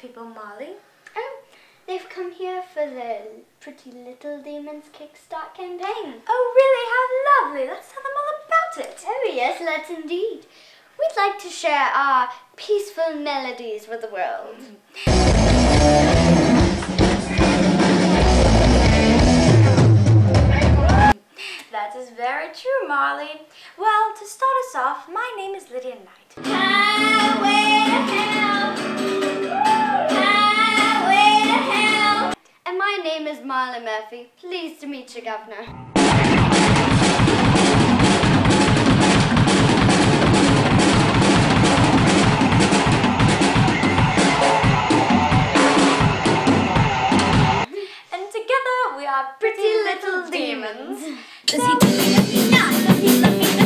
people, Molly? Oh, they've come here for the Pretty Little Demons Kickstart campaign. Oh, really? How lovely. Let's tell them all about it. Oh, yes, let's indeed. We'd like to share our peaceful melodies with the world. That is very true, Marlhy. Well, to start us off, my name is Lydia Night. Murphy. Pleased to meet you, Governor. And together we are Pretty Little Demons. Does he love me? Does he not? Does he love me?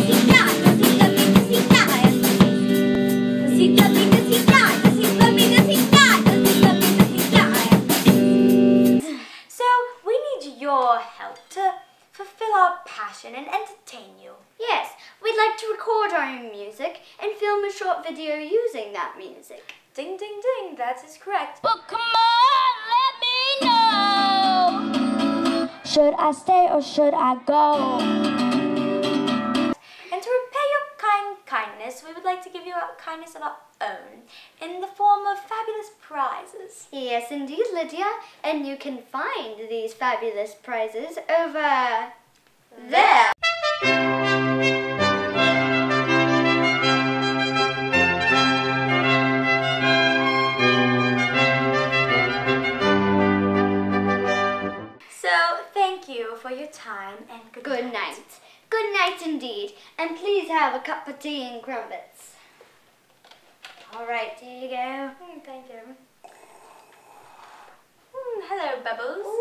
Our passion and entertain you. Yes, we'd like to record our own music and film a short video using that music. Ding, ding, ding. That is correct. Well, come on, let me know. Should I stay or should I go? And to repay your kind kindness, we would like to give you a kindness of our own in the form of fabulous prizes. Yes, indeed, Lydia. And you can find these fabulous prizes over there. So thank you for your time and good, Good night. Good night indeed. And please have a cup of tea and crumpets. All right, here you go. Mm, thank you. Mm, hello, Bubbles.